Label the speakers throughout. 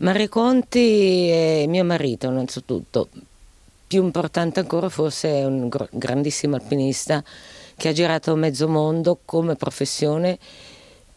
Speaker 1: Mario Conti è mio marito innanzitutto, più importante ancora forse è un grandissimo alpinista che ha girato mezzo mondo come professione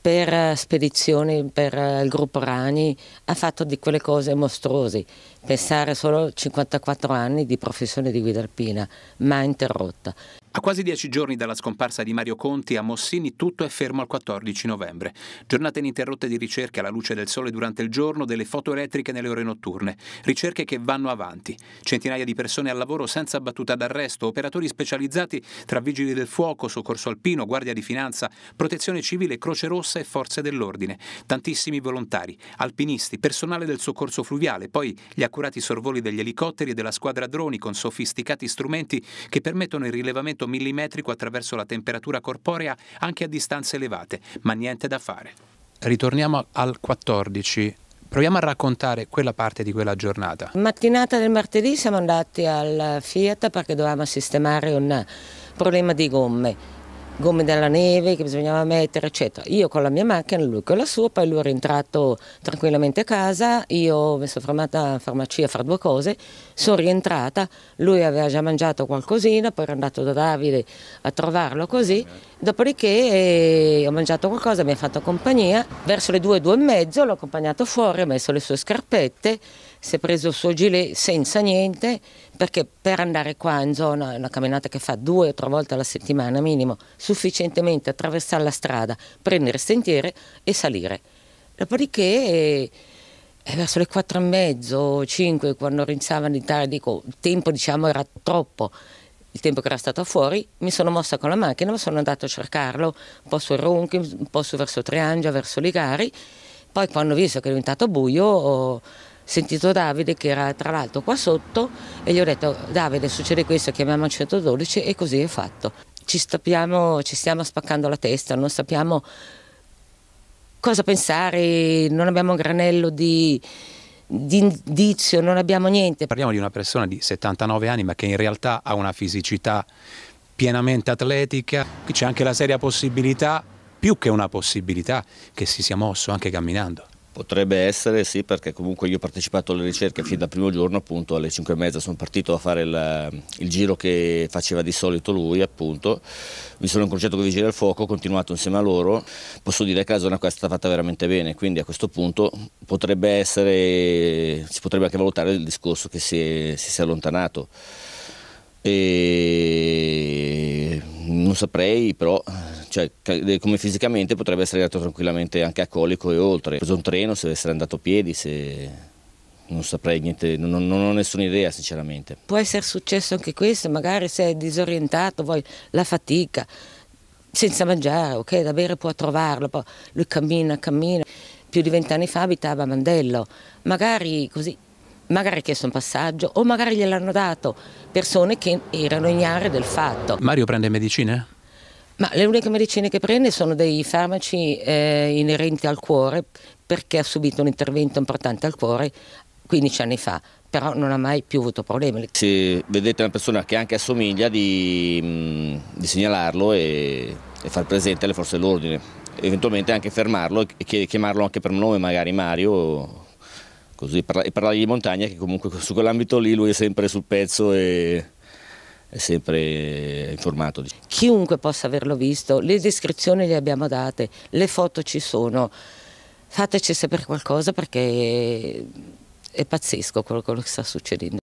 Speaker 1: per eh, spedizioni per eh, il gruppo Rani, ha fatto di quelle cose mostruose. Pensare solo a 54 anni di professione di guida alpina, mai interrotta.
Speaker 2: A quasi dieci giorni dalla scomparsa di Mario Conti, a Mossini tutto è fermo al 14 novembre. Giornate ininterrotte di ricerche alla luce del sole durante il giorno, delle foto elettriche nelle ore notturne. Ricerche che vanno avanti. Centinaia di persone al lavoro senza battuta d'arresto, operatori specializzati tra vigili del fuoco, soccorso alpino, guardia di finanza, protezione civile, Croce Rossa e forze dell'ordine. Tantissimi volontari, alpinisti, personale del soccorso fluviale, poi gli accurati sorvoli degli elicotteri e della squadra droni con sofisticati strumenti che permettono il rilevamento movimento millimetrico attraverso la temperatura corporea anche a distanze elevate, ma niente da fare.
Speaker 3: Ritorniamo al 14. Proviamo a raccontare quella parte di quella giornata.
Speaker 1: Mattinata del martedì siamo andati al Fiat perché dovevamo sistemare un problema di gomme gomme della neve che bisognava mettere, eccetera. Io con la mia macchina, lui con la sua, poi lui è rientrato tranquillamente a casa, io mi sono fermata in farmacia a fare due cose, sono rientrata, lui aveva già mangiato qualcosina, poi ero andato da Davide a trovarlo così, dopodiché eh, ho mangiato qualcosa, mi ha fatto compagnia, verso le due, due e mezzo l'ho accompagnato fuori, ho messo le sue scarpette, si è preso il suo gilet senza niente, perché per andare qua in zona, una camminata che fa due o tre volte alla settimana minimo, sufficientemente attraversare la strada, prendere sentiere e salire. Dopodiché eh, verso le quattro e mezzo, cinque, quando iniziava ad entrare, dico, il tempo diciamo era troppo, il tempo che era stato fuori, mi sono mossa con la macchina, ma sono andato a cercarlo un po' sul Ronchi, un po' su verso Triangia, verso Ligari, poi quando ho visto che è diventato buio ho sentito Davide che era tra l'altro qua sotto e gli ho detto Davide succede questo, chiamiamo il 112 e così è fatto. Ci, stoppiamo, ci stiamo spaccando la testa, non sappiamo cosa pensare, non abbiamo un granello di, di indizio, non abbiamo niente.
Speaker 3: Parliamo di una persona di 79 anni ma che in realtà ha una fisicità pienamente atletica, c'è anche la seria possibilità, più che una possibilità, che si sia mosso anche camminando.
Speaker 4: Potrebbe essere sì perché comunque io ho partecipato alle ricerche fin dal primo giorno appunto alle 5 e mezza sono partito a fare il, il giro che faceva di solito lui appunto. Mi sono incrociato con i vigili del fuoco ho continuato insieme a loro. Posso dire che la zona qua è stata fatta veramente bene quindi a questo punto potrebbe essere si potrebbe anche valutare il discorso che si, si sia allontanato e non saprei però cioè, come fisicamente potrebbe essere arrivato tranquillamente anche a Colico e oltre. Ha preso un treno, se deve essere andato a piedi, se... non saprei niente, non, non, ho nessuna idea sinceramente.
Speaker 1: Può essere successo anche questo, magari se è disorientato, poi la fatica, senza mangiare, ok, da bere può trovarlo, poi lui cammina, cammina. Più di vent'anni fa abitava a Mandello, magari così magari ha chiesto un passaggio o magari gliel'hanno dato persone che erano ignare del fatto.
Speaker 3: Mario prende medicine?
Speaker 1: Ma le uniche medicine che prende sono dei farmaci eh, inerenti al cuore perché ha subito un intervento importante al cuore 15 anni fa, però non ha mai più avuto problemi.
Speaker 4: Se vedete una persona che anche assomiglia di, mm, di segnalarlo e, e, far presente alle forze dell'ordine, eventualmente anche fermarlo e chiamarlo anche per nome magari Mario, così, e parlargli di montagna che comunque su quell'ambito lì lui è sempre sul pezzo e è sempre informato.
Speaker 1: Chiunque possa averlo visto, le descrizioni le abbiamo date, le foto ci sono, fateci sapere qualcosa perché è pazzesco quello che sta succedendo.